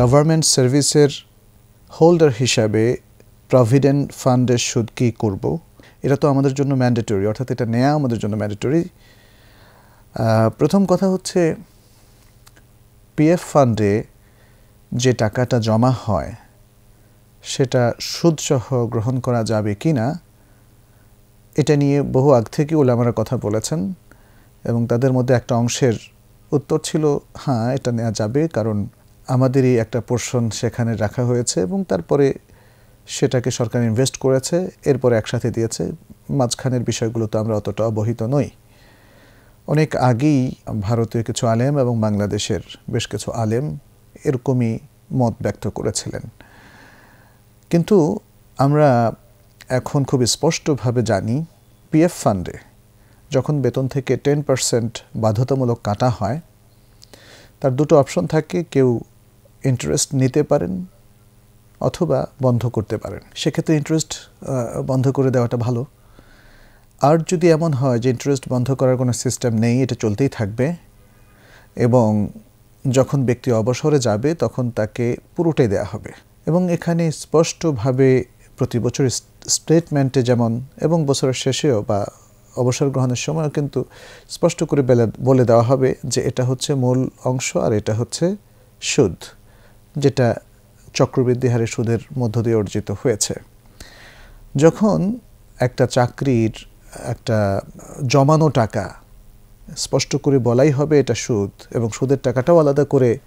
Government সার্ভিসের holder হিসাবে provident ফান্ডের সুদ কী করব? এটা তো আমাদের জন্য ম্যান্ডেটরি অর্থাৎ এটা নেওয়া আমাদের জন্য ম্যান্ডেটরি প্রথম কথা হচ্ছে পিএফ ফান্ডে যে টাকাটা জমা হয়, সেটা সুদসহ গ্রহণ করা যাবে কি না এটা নিয়ে বহু আগ থেকে ওলামারা কথা বলেছেন এবং তাদের মধ্যে একটা অংশের উত্তর ছিল হ্যাঁ এটা নেওয়া যাবে কারণ আমাদেরই একটা পোর্শন সেখানে রাখা হয়েছে এবং তারপরে সেটাকে সরকার ইনভেস্ট করেছে, এরপরে একসাথে দিয়েছে। মাঝখানের বিষয়গুলো তো আমরা অতটা অবহিত নই। অনেক আগেই ভারতীয় কিছু আলেম এবং বাংলাদেশের বেশ কিছু আলেম এরকমই মত ব্যক্ত করেছিলেন। কিন্তু আমরা এখন খুব স্পষ্টভাবে জানি পিএফ ফান্ডে যখন বেতন থেকে টেন পার্সেন্ট বাধ্যতামূলক কাটা হয়, তার দুটো অপশন থাকে, কেউ ইন্টারেস্ট নিতে পারেন অথবা বন্ধ করতে পারেন। সেক্ষেত্রে ইন্টারেস্ট বন্ধ করে দেওয়াটা ভালো। আর যদি এমন হয় যে ইন্টারেস্ট বন্ধ করার কোনো সিস্টেম নেই, এটা চলতেই থাকবে এবং যখন ব্যক্তি অবসরে যাবে তখন তাকে পুরোটাই দেওয়া হবে। এবং এখানে স্পষ্টভাবে প্রতি বছর স্টেটমেন্টে যেমন এবং বছরের শেষেও বা অবসর গ্রহণের সময়ও কিন্তু স্পষ্ট করে বলে দেওয়া হবে যে এটা হচ্ছে মূল অংশ আর এটা হচ্ছে সুদ। যেটা চক্রবৃদ্ধি হারে সুদের মধ্য দিয়ে অর্জিত হয়েছে যখন একটা চাকরির একটা জমানো টাকা স্পষ্ট করে বলাই হবে এটা সুদ এবং সুদের টাকাটাও আলাদা করে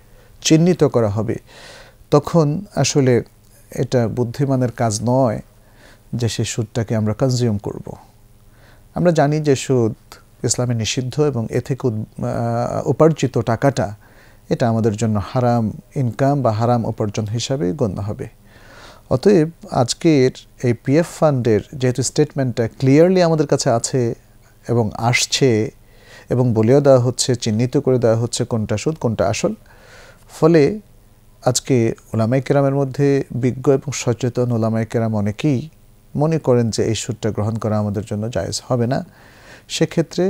চিহ্নিত করা হবে, তখন আসলে এটা বুদ্ধিমানের কাজ নয় যে সে সুদটাকে আমরা কনজিউম করব। আমরা জানি যে সুদ ইসলামে নিষিদ্ধ এবং এ থেকে উপার্জিত টাকাটা এটা আমাদের জন্য হারাম ইনকাম বা হারাম উপার্জন হিসাবে গণ্য হবে। অতএব আজকের এই পিএফ ফান্ডের যেহেতু স্টেটমেন্টটা ক্লিয়ারলি আমাদের কাছে আছে এবং আসছে এবং বলেও দেওয়া হচ্ছে, চিহ্নিত করে দেওয়া হচ্ছে কোনটা সুদ কোনটা আসল, ফলে আজকে ওলামাই কেরামের মধ্যে বিজ্ঞ এবং সচেতন ওলামাই কেরাম অনেকেই মনে করেন যে এই সুদটা গ্রহণ করা আমাদের জন্য জায়েজ হবে না। সেক্ষেত্রে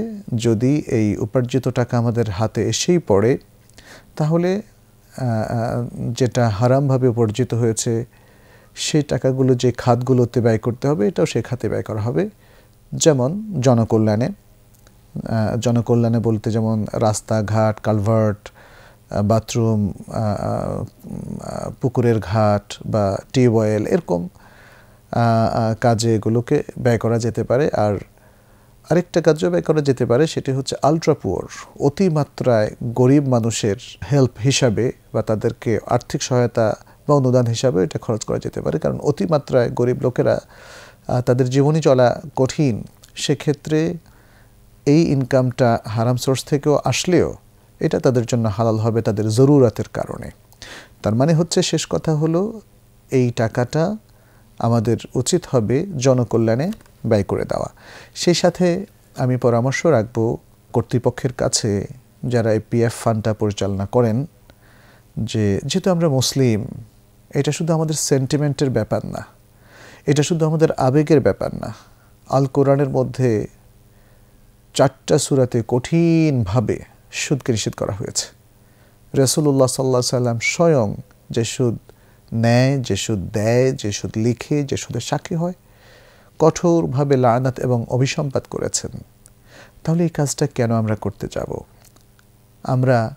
যদি এই উপার্জিত টাকা আমাদের হাতে এসেই পড়ে তাহলে যেটা হারামভাবে উপার্জিত হয়েছে, সেই টাকাগুলো যে খাতগুলোতে ব্যয় করতে হবে, এটাও সেই খাতে ব্যয় করা হবে। যেমন জনকল্যাণে জনকল্যাণে বলতে যেমন রাস্তাঘাট, কালভার্ট বাথরুম পুকুরের ঘাট বা টিউবওয়েল, এরকম কাজে এগুলোকে ব্যয় করা যেতে পারে। আর আরেকটা কাজও ব্যয় করা যেতে পারে, সেটি হচ্ছে আলট্রা পুয়ার অতিমাত্রায় গরিব মানুষের হেল্প হিসাবে বা তাদেরকে আর্থিক সহায়তা বা অনুদান হিসাবে এটা খরচ করা যেতে পারে। কারণ অতিমাত্রায় গরিব লোকেরা তাদের জীবনী চলা কঠিন। সেক্ষেত্রে এই ইনকামটা হারাম সোর্স থেকেও আসলেও এটা তাদের জন্য হালাল হবে তাদের জরুরাতের কারণে। তার মানে হচ্ছে শেষ কথা হলো, এই টাকাটা আমাদের উচিত হবে জনকল্যাণে ব্যয় করে দেওয়া। সেই সাথে আমি পরামর্শ রাখব কর্তৃপক্ষের কাছে যারা এই পিএফ ফান্ডটা পরিচালনা করেন যে, যেহেতু আমরা মুসলিম, এটা শুধু আমাদের সেন্টিমেন্টের ব্যাপার না, এটা শুধু আমাদের আবেগের ব্যাপার না। আল কোরআনের মধ্যে চারটা সুরাতে কঠিনভাবে সুদকে নিষেধ করা হয়েছে। রসুল্লাহ সাল্লা সাল্লাম স্বয়ং যে সুদ নেয়, যে সুদ দেয়, যে সুদ লিখে, যে সুদের সাক্ষী হয় কঠোরভাবে লানাত এবং অভিসম্পাত করেছেন। তাহলে এই কাজটা কেন আমরা করতে যাব? আমরা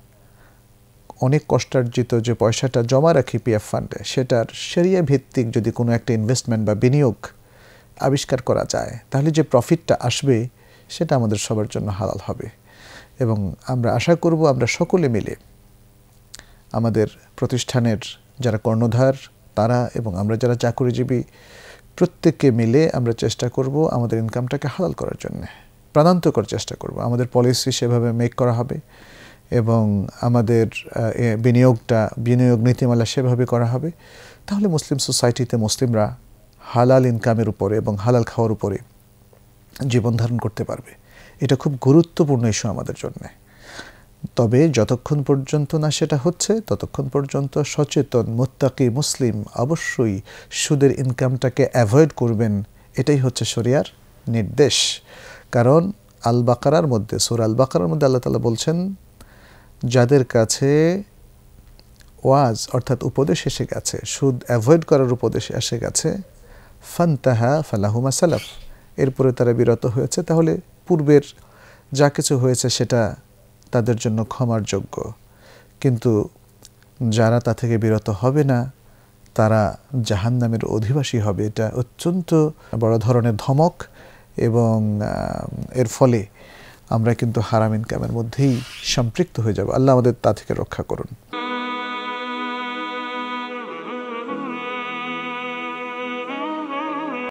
অনেক কষ্টার্জিত যে পয়সাটা জমা রাখি পিএফ ফান্ডে, সেটার সেরিয়া ভিত্তিক যদি কোনো একটা ইনভেস্টমেন্ট বা বিনিয়োগ আবিষ্কার করা যায়, তাহলে যে প্রফিটটা আসবে, সেটা আমাদের সবার জন্য হালাল হবে। এবং আমরা আশা করব আমরা সকলে মিলে আমাদের প্রতিষ্ঠানের যারা কর্ণধার, তারা এবং আমরা যারা চাকরিজীবী প্রত্যেককে মিলে আমরা চেষ্টা করব আমাদের ইনকামটাকে হালাল করার জন্য। প্রাণান্তকর চেষ্টা করব। আমাদের পলিসি সেভাবে মেক করা হবে এবং আমাদের বিনিয়োগটা, বিনিয়োগ নীতিমালা সেভাবে করা হবে। তাহলে মুসলিম সোসাইটিতে মুসলিমরা হালাল ইনকামের উপরে এবং হালাল খাওয়ার উপরে জীবন ধারণ করতে পারবে। এটা খুব গুরুত্বপূর্ণ ইস্যু আমাদের জন্য। তবে যতক্ষণ পর্যন্ত না সেটা হচ্ছে, ততক্ষণ পর্যন্ত সচেতন, মোত্তাকি মুসলিম অবশ্যই সুদের ইনকামটাকে অ্যাভয়েড করবেন। এটাই হচ্ছে শরিয়ার নির্দেশ। কারণ আল বাকারার মধ্যে, সুর আল বাকারার মধ্যে আল্লাহ তালা বলছেন, যাদের কাছে ওয়াজ অর্থাৎ উপদেশ এসে গেছে, সুদ অ্যাভয়েড করার উপদেশ এসে গেছে, ফান্তাহা ফালাহুমা সালাফ। এরপরে তারা বিরত হয়েছে। তাহলে পূর্বের যা কিছু হয়েছে সেটা তাদের জন্য ক্ষমার যোগ্য। কিন্তু যারা তা থেকে বিরত হবে না, তারা জাহান নামের অধিবাসী হবে। এটা অত্যন্ত বড় ধরনের ধমক এবং এর ফলে আমরা কিন্তু হারামিন ক্যামের মধ্যেই সম্পৃক্ত হয়ে যাব। আল্লাহ আমাদের তা থেকে রক্ষা করুন।